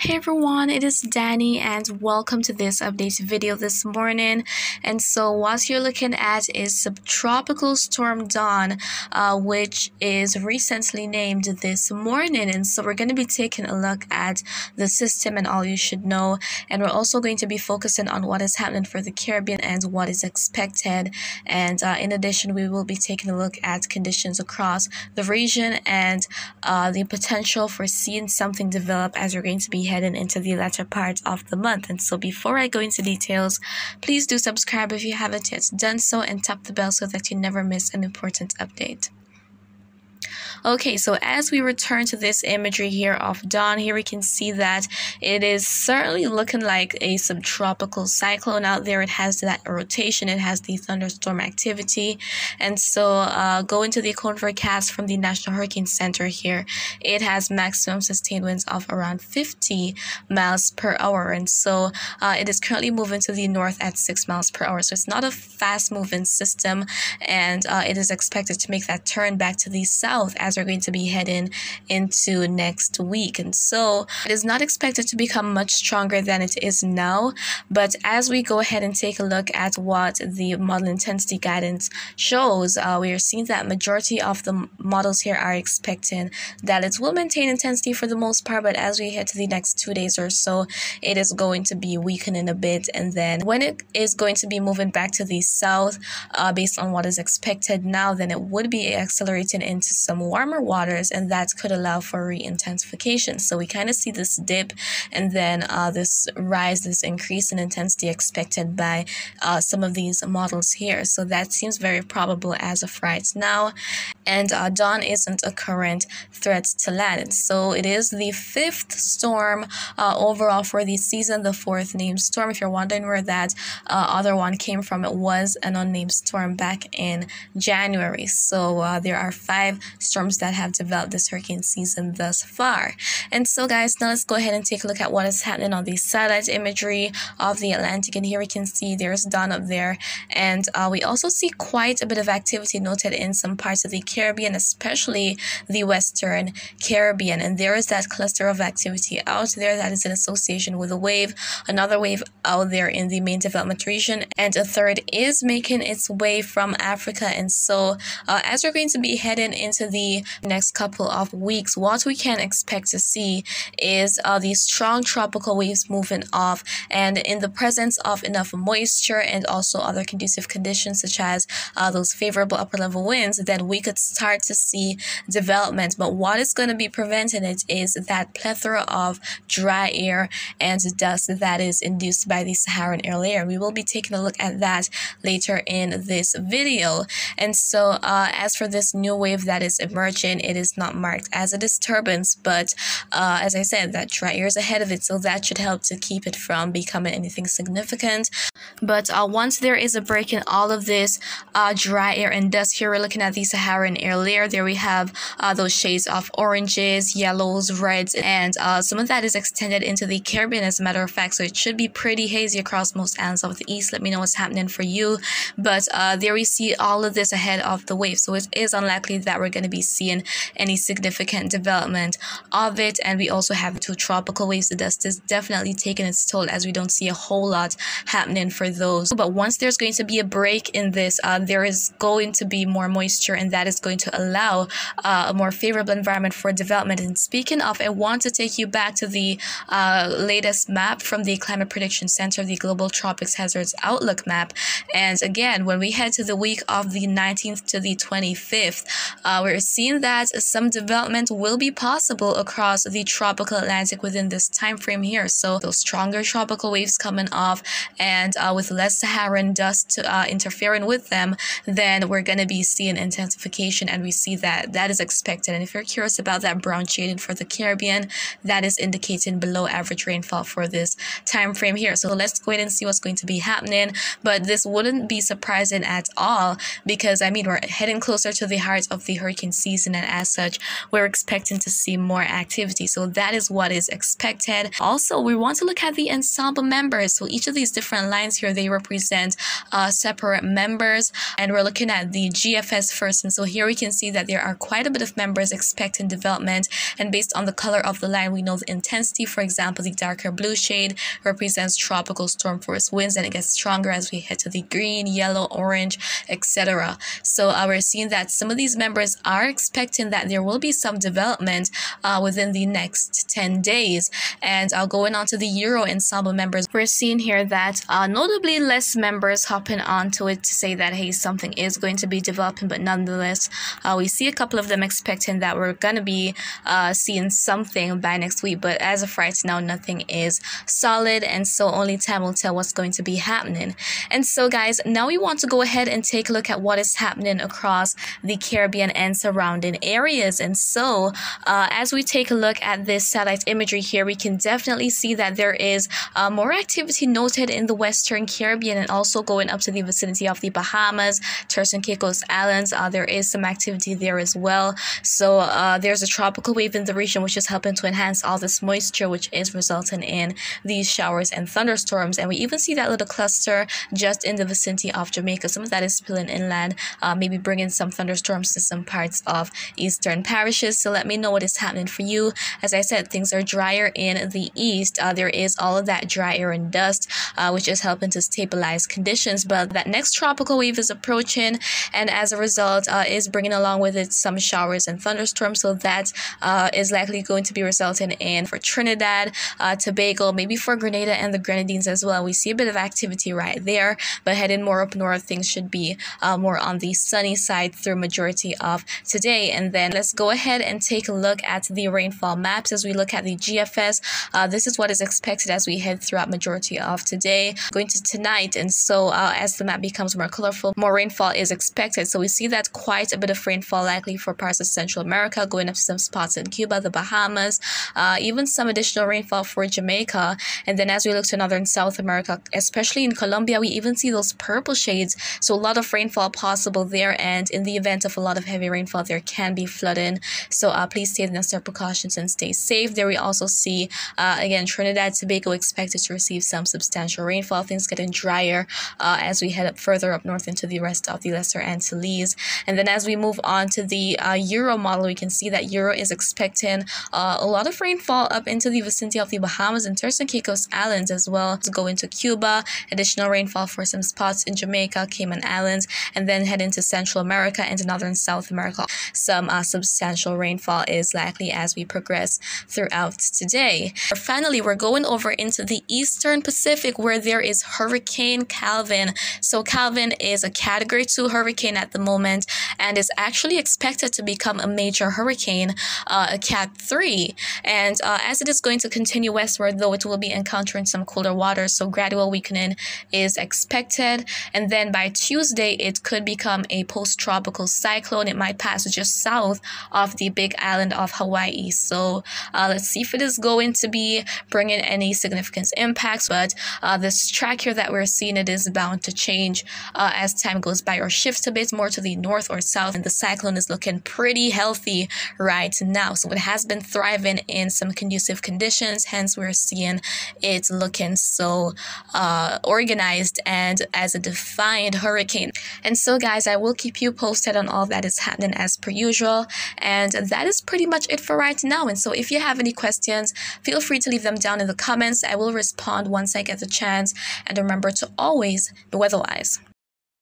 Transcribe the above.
Hey everyone, it is Danny and welcome to this update video this morning. And so what you're looking at is Subtropical Storm Don, uh, which is recently named this morning. And so we're going to be taking a look at the system and all you should know. And we're also going to be focusing on what is happening for the Caribbean and what is expected. And uh, in addition, we will be taking a look at conditions across the region and uh, the potential for seeing something develop as we're going to be heading into the latter part of the month. And so before I go into details, please do subscribe if you haven't yet done so and tap the bell so that you never miss an important update. Okay, so as we return to this imagery here of Don, here we can see that it is certainly looking like a subtropical cyclone out there. It has that rotation, it has the thunderstorm activity. And so uh, going to the cone forecast from the National Hurricane Center here, it has maximum sustained winds of around 50 miles per hour. And so uh, it is currently moving to the north at 6 miles per hour. So it's not a fast moving system and uh, it is expected to make that turn back to the south as we're going to be heading into next week. And so it is not expected to become much stronger than it is now. But as we go ahead and take a look at what the model intensity guidance shows, uh, we are seeing that majority of the models here are expecting that it will maintain intensity for the most part. But as we head to the next two days or so, it is going to be weakening a bit. And then when it is going to be moving back to the south, uh, based on what is expected now, then it would be accelerating into some warmer waters and that could allow for re-intensification. So we kind of see this dip and then uh, this rise, this increase in intensity expected by uh, some of these models here. So that seems very probable as of right now. And uh, Don isn't a current threat to land. So it is the fifth storm uh, overall for the season, the fourth named storm. If you're wondering where that uh, other one came from, it was an unnamed storm back in January. So uh, there are five storms storms that have developed this hurricane season thus far. And so, guys, now let's go ahead and take a look at what is happening on the satellite imagery of the Atlantic. And here we can see there's Don up there. And uh, we also see quite a bit of activity noted in some parts of the Caribbean, especially the Western Caribbean. And there is that cluster of activity out there that is in association with a wave, another wave out there in the main development region, and a third is making its way from Africa. And so, uh, as we're going to be heading into the next couple of weeks, what we can expect to see is uh, these strong tropical waves moving off and in the presence of enough moisture and also other conducive conditions such as uh, those favorable upper level winds, then we could start to see development. But what is going to be preventing it is that plethora of dry air and dust that is induced by the Saharan air layer. We will be taking a look at that later in this video. And so uh, as for this new wave that is emerging, it is not marked as a disturbance, but uh, as I said, that dry air is ahead of it, so that should help to keep it from becoming anything significant. But uh, once there is a break in all of this uh, dry air and dust, here we're looking at the Saharan air layer. There we have uh, those shades of oranges, yellows, reds, and uh, some of that is extended into the Caribbean, as a matter of fact. So it should be pretty hazy across most islands of the east. Let me know what's happening for you. But uh, there we see all of this ahead of the wave. So it is unlikely that we're going to be seeing any significant development of it. And we also have two tropical waves. The dust is definitely taking its toll as we don't see a whole lot happening for those. But once there's going to be a break in this, uh, there is going to be more moisture and that is going to allow uh, a more favorable environment for development. And speaking of, I want to take you back to the uh, latest map from the Climate Prediction Center, the Global Tropics Hazards Outlook map. And again, when we head to the week of the 19th to the 25th, uh, we're seeing that some development will be possible across the tropical Atlantic within this time frame here. So those stronger tropical waves coming off and uh, with less Saharan dust uh, interfering with them, then we're going to be seeing intensification and we see that that is expected. And if you're curious about that brown shading for the Caribbean, that is indicating below average rainfall for this time frame here. So let's go ahead and see what's going to be happening. But this wouldn't be surprising at all because I mean, we're heading closer to the heart of the hurricane season season, and as such, we're expecting to see more activity. So that is what is expected. Also, we want to look at the ensemble members. So each of these different lines here, they represent uh, separate members, and we're looking at the GFS first. And so here we can see that there are quite a bit of members expecting development, and based on the color of the line, we know the intensity. For example, the darker blue shade represents tropical storm force winds, and it gets stronger as we head to the green, yellow, orange, etc. So uh, we're seeing that some of these members are expecting that there will be some development uh, within the next 10 days. And uh, going on to the Euro ensemble members, we're seeing here that uh, notably less members hopping onto it to say that, hey, something is going to be developing, but nonetheless, uh, we see a couple of them expecting that we're going to be uh, seeing something by next week. But as of right now, nothing is solid. And so only time will tell what's going to be happening. And so, guys, now we want to go ahead and take a look at what is happening across the Caribbean and surrounding areas. And so, uh, as we take a look at this satellite imagery here, we can definitely see that there is uh, more activity noted in the Western Caribbean and also going up to the vicinity of the Bahamas, Turks and Caicos Islands. Uh, there is some activity there as well. So, uh, there's a tropical wave in the region which is helping to enhance all this moisture, which is resulting in these showers and thunderstorms. And we even see that little cluster just in the vicinity of Jamaica. Some of that is spilling inland, uh, maybe bringing some thunderstorms to some parts of eastern parishes. So let me know what is happening for you. As I said, things are drier in the east. Uh, there is all of that dry air and dust, uh, which is helping to stabilize conditions. But that next tropical wave is approaching, and as a result, uh, is bringing along with it some showers and thunderstorms. So that uh, is likely going to be resulting in for Trinidad, uh, Tobago, maybe for Grenada and the Grenadines as well. We see a bit of activity right there, but heading more up north, things should be uh, more on the sunny side through majority of today. And then let's go ahead and take a look at the rainfall maps as we look at the GFS. Uh, this is what is expected as we head throughout majority of today, going to tonight. And so uh, as the map becomes more colorful, more rainfall is expected. So we see that quite a bit of rainfall likely for parts of Central America, going up to some spots in Cuba, the Bahamas, uh, even some additional rainfall for Jamaica. And then as we look to northern South America, especially in Colombia, we even see those purple shades. So a lot of rainfall possible there. And in the event of a lot of heavy rainfall, there can be flooding. So uh, please take the necessary precautions and stay safe. There we also see, uh, again, Trinidad, Tobago expected to receive some substantial rainfall. Things getting drier uh, as we head up further up north into the rest of the Lesser Antilles. And then as we move on to the uh, Euro model, we can see that Euro is expecting uh, a lot of rainfall up into the vicinity of the Bahamas and Turks and Caicos Islands as well to go into Cuba, additional rainfall for some spots in Jamaica, Cayman Islands, and then head into Central America and northern South America. Some uh, substantial rainfall is likely as we progress throughout today. Finally, we're going over into the Eastern Pacific where there is Hurricane Calvin. So Calvin is a Category 2 hurricane at the moment and is actually expected to become a major hurricane, uh, a Cat 3. And uh, as it is going to continue westward, though it will be encountering some colder waters, so gradual weakening is expected. And then by Tuesday, it could become a post tropical cyclone. It might pass just south of the big island of Hawaii. So uh, let's see if it is going to be bringing any significant impacts. But uh, this track here that we're seeing, it is bound to change uh, as time goes by or shifts a bit more to the north or south. And the cyclone is looking pretty healthy right now. So it has been thriving in some conducive conditions. Hence, we're seeing it looking so uh, organized and as a defined hurricane. And so, guys, I will keep you posted on all that is happening as per usual. And that is pretty much it for right now. And so, if you have any questions, feel free to leave them down in the comments. I will respond once I get the chance. And remember to always be weatherwise.